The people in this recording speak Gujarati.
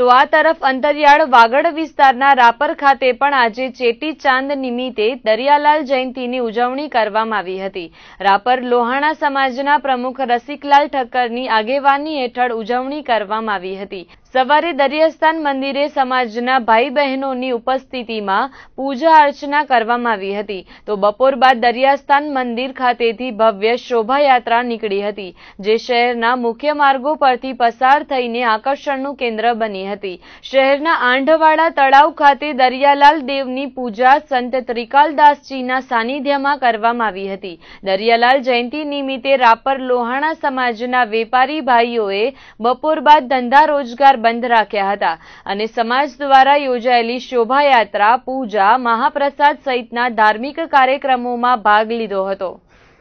તો આ તરફ અંતરિયાળ વાગડ વિસ્તારના રાપર ખાતે પણ આજે ચેટી ચાંદ નિમિત્તે દરિયાલાલ જયંતીની ઉજવણી કરવામાં આવી હતી. રાપર લોહાણા સમાજના પ્રમુખ રસિકલાલ ઠક્કરની આગેવાની હેઠળ ઉજવણી કરવામાં આવી હતી. સવારે દરિયાસ્થાન મંદિરે સમાજના ભાઈ બહેનોની ઉપસ્થિતિમાં પૂજા અર્ચના કરવામાં આવી હતી. તો બપોર બાદ દરિયાસ્થાન મંદિર ખાતેથી ભવ્ય શોભાયાત્રા નીકળી હતી, જે શહેરના મુખ્ય માર્ગો પરથી પસાર થઈને આકર્ષણનું કેન્દ્ર બની હતી. શહેરના આંઢવાડા તળાવ ખાતે દરિયાલાલ દેવની પૂજા સંત ત્રિકાલદાસજીના સાનિધ્યમાં કરવામાં આવી હતી. દરિયાલાલ જયંતિ નિમિત્તે રાપર લોહાણા સમાજના વેપારી ભાઈઓએ બપોર બાદ ધંધા રોજગાર બંધ રાખ્યા હતા અને સમાજ દ્વારા યોજાયેલી શોભાયાત્રા, પૂજા, મહાપ્રસાદ સહિતના ધાર્મિક કાર્યક્રમોમાં ભાગ લીધો હતો.